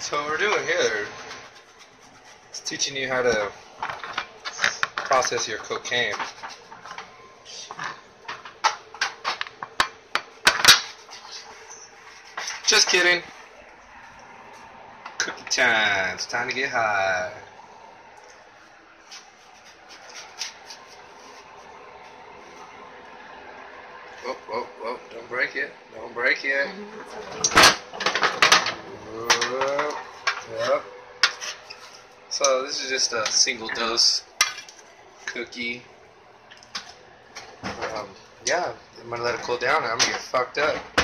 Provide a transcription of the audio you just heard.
So what we're doing here is teaching you how to process your cocaine. Just kidding. Cookie time. It's time to get high. Whoa, whoa, whoa. Don't break it. Don't break it. So this is just a single dose cookie. Um, yeah, I'm gonna let it cool down. I'm gonna get fucked up.